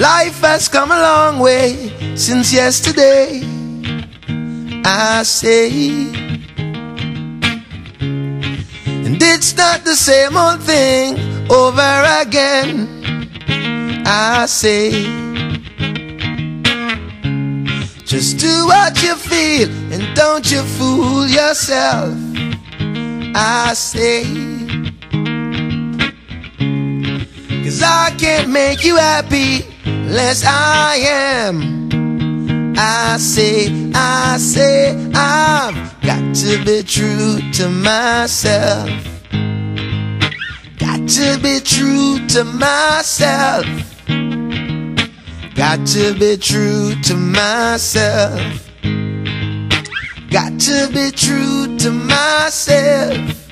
Life has come a long way since yesterday. I say, and it's not the same old thing over again. I say, just do what you feel and don't you fool yourself. I say, cause I can't make you happy unless I am. I say, I say, I've got to be true to myself. Got to be true to myself. Got to be true to myself. Got to be true to myself.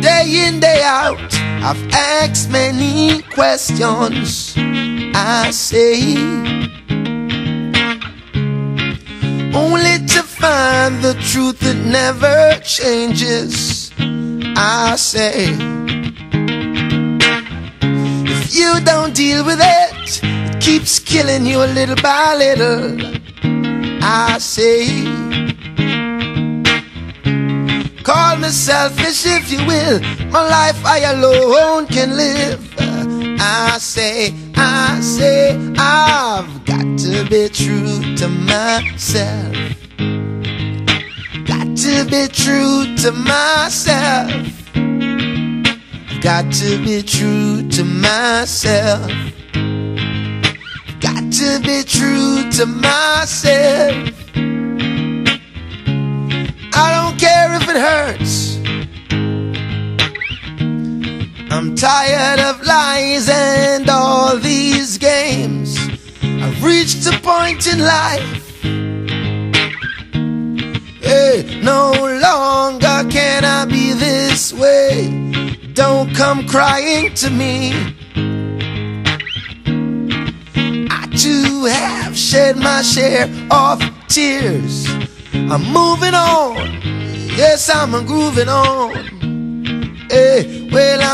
Day in, day out, I've asked many questions. I say, only to find the truth that never changes. I say, if you don't deal with it, it keeps killing you a little by little. I say, selfish if you will. My life I alone can live. I say, I say, I've got to be true to myself. Got to be true to myself. Got to be true to myself. Got to be true to myself. I don't care if it hurts. I'm tired of lies and all these games. I've reached a point in life. Hey, no longer can I be this way. Don't come crying to me. I too have shed my share of tears. I'm moving on. Yes, I'm grooving on.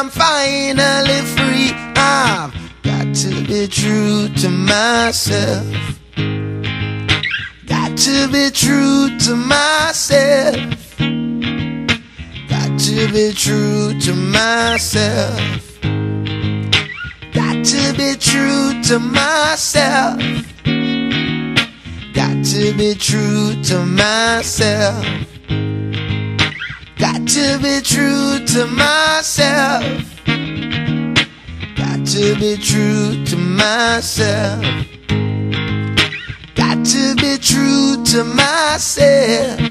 I'm finally free. I've got to be true to myself. Got to be true to myself. Got to be true to myself. Got to be true to myself. Got to be true to myself. Got to be true to myself. To be true to myself. Got to be true to myself.